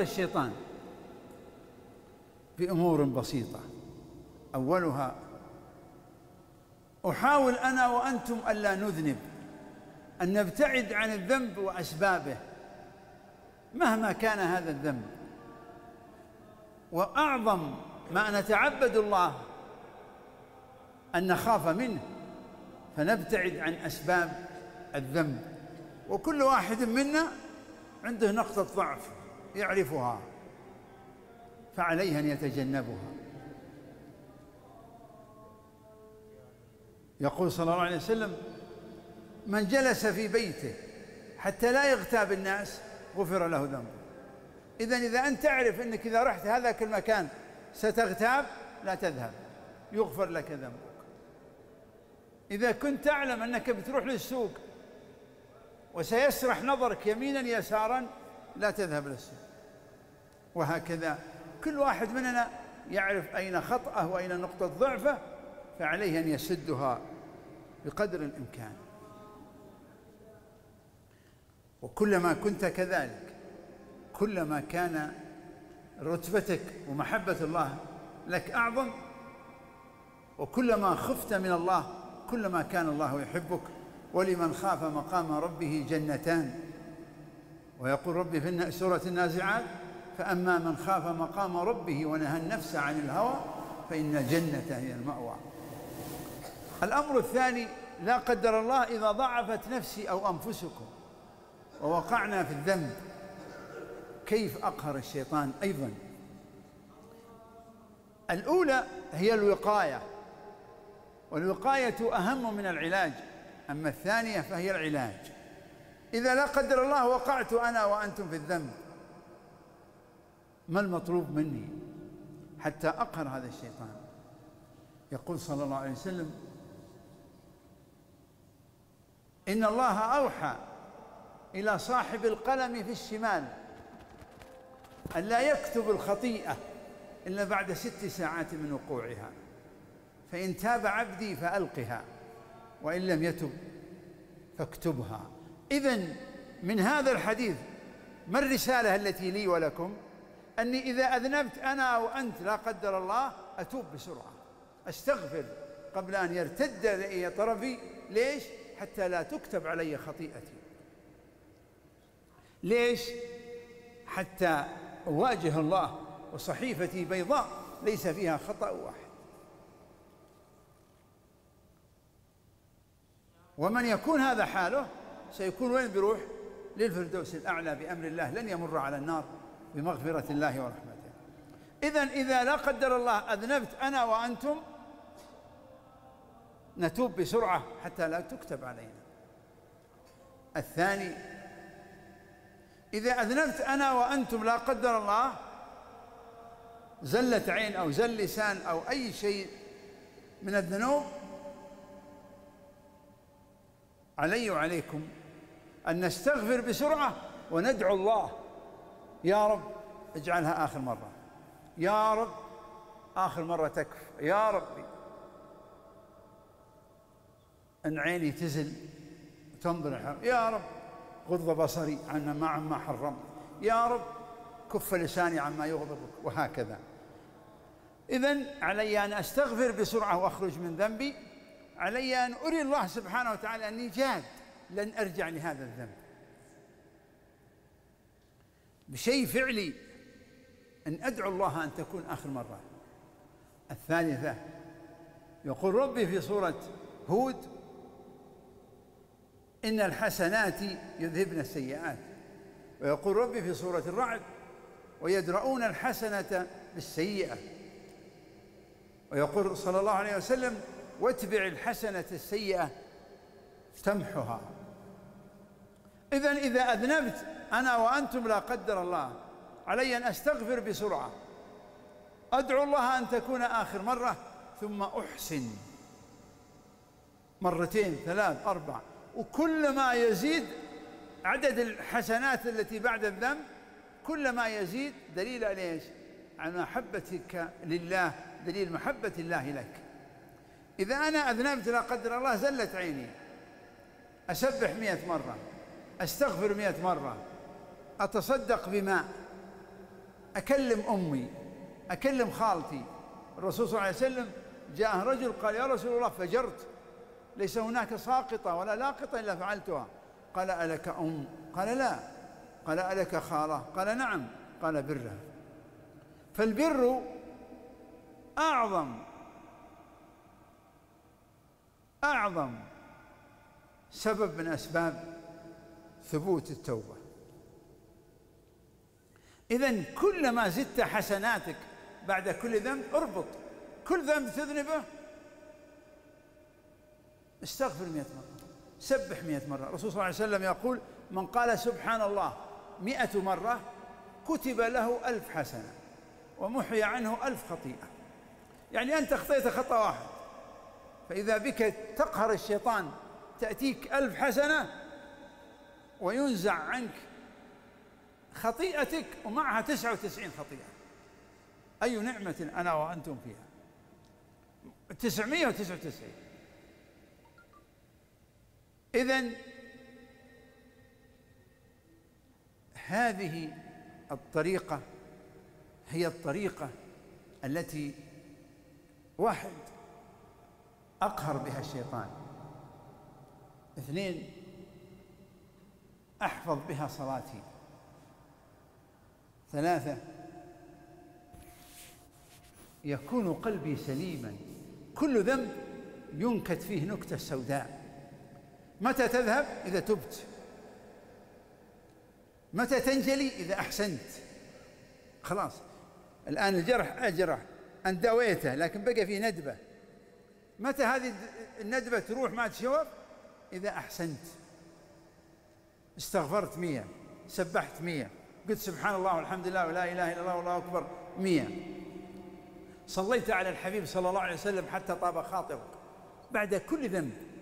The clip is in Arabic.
الشيطان بأمور بسيطة. أولها أحاول أنا وأنتم ألا نذنب أن نبتعد عن الذنب وأسبابه مهما كان هذا الذنب. وأعظم ما نتعبد الله أن نخاف منه فنبتعد عن أسباب الذنب. وكل واحد منا عنده نقطة ضعف. يعرفها فعليه أن يتجنبها. يقول صلى الله عليه وسلم من جلس في بيته حتى لا يغتاب الناس غفر له ذنبه. إذا إذا أنت تعرف أنك إذا رحت هذاك المكان ستغتاب لا تذهب يغفر لك ذنبك. إذا كنت تعلم أنك بتروح للسوق وسيسرح نظرك يمينا يسارا لا تذهب للسوق وهكذا كل واحد مننا يعرف أين خطأه وأين نقطة ضعفه فعليه أن يسدها بقدر الإمكان. وكلما كنت كذلك كلما كان رتبتك ومحبة الله لك أعظم وكلما خفت من الله كلما كان الله يحبك ولمن خاف مقام ربه جنتان. ويقول ربي في سورة النازعات فأما من خاف مقام ربه ونهى النفس عن الهوى فإن الجنة هي المأوى. الأمر الثاني لا قدر الله إذا ضعفت نفسي أو أنفسكم ووقعنا في الذنب. كيف أقهر الشيطان أيضا؟ الأولى هي الوقاية. والوقاية أهم من العلاج. أما الثانية فهي العلاج. إذا لا قدر الله وقعت أنا وأنتم في الذنب. ما المطلوب مني حتى أقهر هذا الشيطان؟ يقول صلى الله عليه وسلم إن الله أوحى إلى صاحب القلم في الشمال أن لا يكتب الخطيئة إلا بعد ست ساعات من وقوعها فإن تاب عبدي فألقها وإن لم يتب فاكتبها. إذا من هذا الحديث ما الرسالة التي لي ولكم؟ أني إذا أذنبت أنا أو أنت لا قدر الله أتوب بسرعة. أستغفر قبل أن يرتد إلي طرفي. ليش؟ حتى لا تكتب علي خطيئتي. ليش؟ حتى أواجه الله وصحيفتي بيضاء ليس فيها خطأ واحد. ومن يكون هذا حاله؟ سيكون وين بيروح؟ للفردوس الأعلى بأمر الله لن يمر على النار بمغفرة الله ورحمته. إذا إذا لا قدر الله أذنبت أنا وأنتم نتوب بسرعة حتى لا تكتب علينا. الثاني إذا أذنبت أنا وأنتم لا قدر الله زلة عين أو زل لسان أو أي شيء من الذنوب علي وعليكم أن نستغفر بسرعة وندعو الله. يا رب اجعلها آخر مرة. يا رب آخر مرة تكفى. يا ربي أن عيني تزل تنظر يا رب غض بصري عنا ما عما حرمت يا رب كف لساني عما يغضبك. وهكذا. إذا علي أن أستغفر بسرعة وأخرج من ذنبي. علي أن أري الله سبحانه وتعالى أني جاد. لن أرجع لهذا الذنب. بشيء فعلي أن أدعو الله أن تكون آخر مرة. الثالثة يقول ربي في سورة هود إن الحسنات يذهبن السيئات. ويقول ربي في سورة الرعد ويدرؤون الحسنة بالسيئة. ويقول صلى الله عليه وسلم واتبع الحسنة السيئة تمحها إذا إذا أذنبت أنا وأنتم لا قدر الله علي أن أستغفر بسرعة. أدعو الله أن تكون آخر مرة ثم أحسن. مرتين ثلاث أربع. وكلما يزيد عدد الحسنات التي بعد الذنب كلما يزيد دليل على إيش؟ على محبتك لله دليل محبة الله لك. إذا أنا أذنبت لا قدر الله زلت عيني. أسبح مئة مرة أستغفر مئة مرة أتصدق بماء أكلم أمي أكلم خالتي. الرسول صلى الله عليه وسلم جاء رجل قال يا رسول الله فجرت. ليس هناك ساقطة ولا لاقطة إلا فعلتها. قال ألك أم؟ قال لا. قال ألك خالة؟ قال نعم. قال برها فالبر أعظم أعظم سبب من أسباب ثبوت التوبة. إذا كلما زدت حسناتك بعد كل ذنب اربط. كل ذنب تذنبه استغفر مئة مرة سبح مئة مرة. الرسول صلى الله عليه وسلم يقول من قال سبحان الله مئة مرة كتب له ألف حسنة ومحي عنه ألف خطيئة. يعني أنت أخطيت خطأ واحد فإذا بك تقهر الشيطان تأتيك ألف حسنة وينزع عنك خطيئتك ومعها تسعة وتسعين خطيئة. أي نعمة أنا وأنتم فيها؟ تسعمائة وتسعة وتسعين. إذن هذه الطريقة هي الطريقة التي واحد أقهر بها الشيطان. اثنين أحفظ بها صلاتي. ثلاثة يكون قلبي سليما. كل ذنب ينكت فيه نكتة سوداء. متى تذهب؟ إذا تبت. متى تنجلي؟ إذا أحسنت. خلاص. الآن الجرح أجرح. أن دويته لكن بقى فيه ندبة. متى هذه الندبة تروح ما تشوف إذا أحسنت. استغفرت مية. سبحت مية. قلت سبحان الله والحمد لله ولا إله إلا الله والله أكبر. مية. صليت على الحبيب صلى الله عليه وسلم حتى طاب خاطرك بعد كل ذنب.